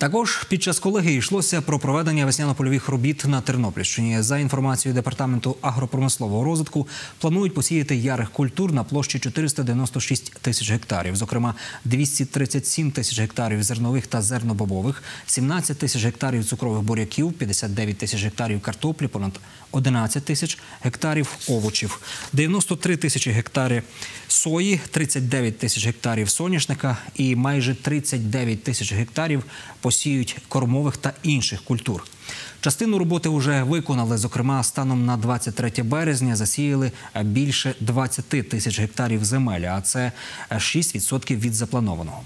Також під час колегії йшлося про проведення весняно-польових робіт на Тернопільщині. За інформацією департаменту агропромислового розвитку, планують посіяти ярих культур на площі 496 тисяч гектарів, зокрема 237 тисяч гектарів зернових та зернобобових, 17 тисяч гектарів цукрових буряків, 59 тисяч гектарів картоплі, понад 11 тисяч гектарів овочів, 93 тисячі гектарів сої, 39 тисяч гектарів соняшника і майже 39 тисяч гектарів посіють кормових та інших культур. Частину роботи вже виконали. Зокрема, станом на 23 березня засіяли більше 20 тисяч гектарів земель, а це 6% від запланованого.